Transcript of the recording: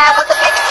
around with the picture.